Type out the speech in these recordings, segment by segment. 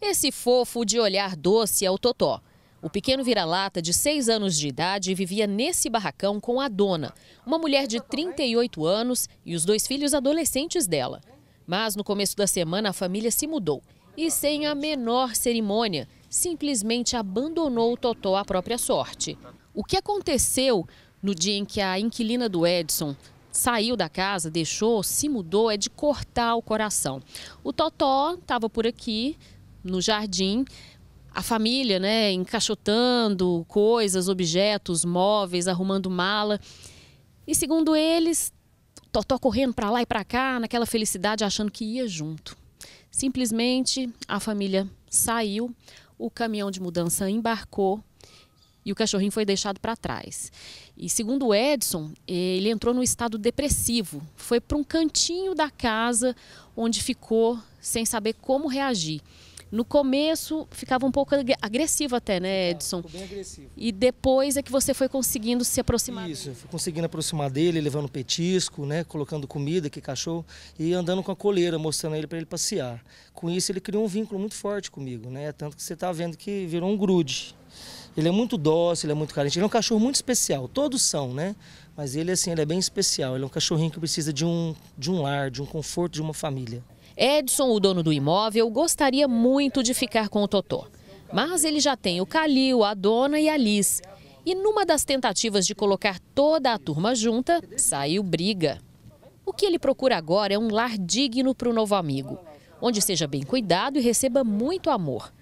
Esse fofo de olhar doce é o Totó. O pequeno vira-lata de 6 anos de idade vivia nesse barracão com a dona, uma mulher de 38 anos e os dois filhos adolescentes dela. Mas no começo da semana a família se mudou e, sem a menor cerimônia, simplesmente abandonou o Totó à própria sorte. O que aconteceu no dia em que a inquilina do Edson saiu da casa, deixou, se mudou, é de cortar o coração. O Totó estava por aqui, no jardim, a família, né, encaixotando coisas, objetos, móveis, arrumando mala. E segundo eles, Totó correndo para lá e para cá, naquela felicidade, achando que ia junto. Simplesmente a família saiu, o caminhão de mudança embarcou e o cachorrinho foi deixado para trás. E segundo o Edson, ele entrou no estado depressivo, foi para um cantinho da casa onde ficou sem saber como reagir. No começo ficava um pouco agressivo até, né, Edson? Ficou bem agressivo. E depois é que você foi conseguindo se aproximar Isso, fui conseguindo aproximar dele, levando petisco, né, colocando comida, que cachorro, e andando com a coleira, mostrando ele para ele passear. Com isso ele criou um vínculo muito forte comigo, né? Tanto que você está vendo que virou um grude. Ele é muito dócil, ele é muito carente. Ele é um cachorro muito especial. Todos são, né? Mas ele, assim, ele é bem especial. Ele é um cachorrinho que precisa de um, de um lar, de um conforto, de uma família. Edson, o dono do imóvel, gostaria muito de ficar com o Totó. Mas ele já tem o Calil, a dona e a Liz. E numa das tentativas de colocar toda a turma junta, saiu briga. O que ele procura agora é um lar digno para o novo amigo, onde seja bem cuidado e receba muito amor.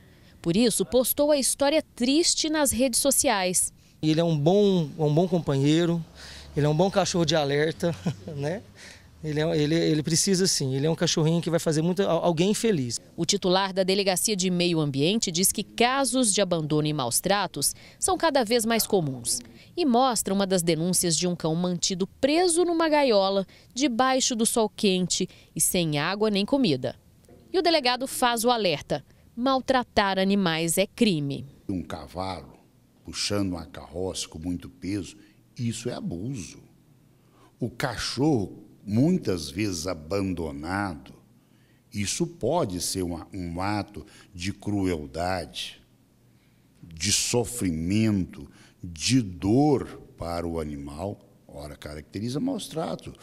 Por isso, postou a história triste nas redes sociais. Ele é um bom, um bom companheiro, ele é um bom cachorro de alerta, né? Ele, é, ele, ele precisa sim, ele é um cachorrinho que vai fazer muito, alguém feliz. O titular da Delegacia de Meio Ambiente diz que casos de abandono e maus tratos são cada vez mais comuns. E mostra uma das denúncias de um cão mantido preso numa gaiola, debaixo do sol quente e sem água nem comida. E o delegado faz o alerta: maltratar animais é crime. Um cavalo puxando uma carroça com muito peso, isso é abuso. O cachorro muitas vezes abandonado, isso pode ser uma, um ato de crueldade, de sofrimento, de dor para o animal. Ora, caracteriza maus tratos.